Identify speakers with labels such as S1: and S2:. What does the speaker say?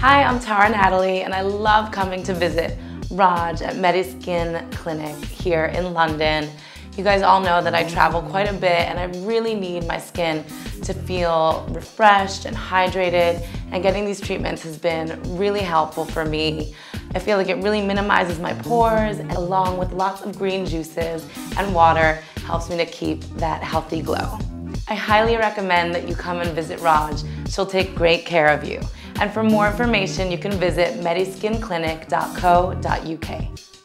S1: Hi, I'm Thara Natalie and I love coming to visit Raj at Mediskin Clinic here in London. You guys all know that I travel quite a bit and I really need my skin to feel refreshed and hydrated and getting these treatments has been really helpful for me. I feel like it really minimizes my pores and along with lots of green juices and water helps me to keep that healthy glow. I highly recommend that you come and visit Raj. She'll take great care of you. And for more information, you can visit mediskinclinic.co.uk.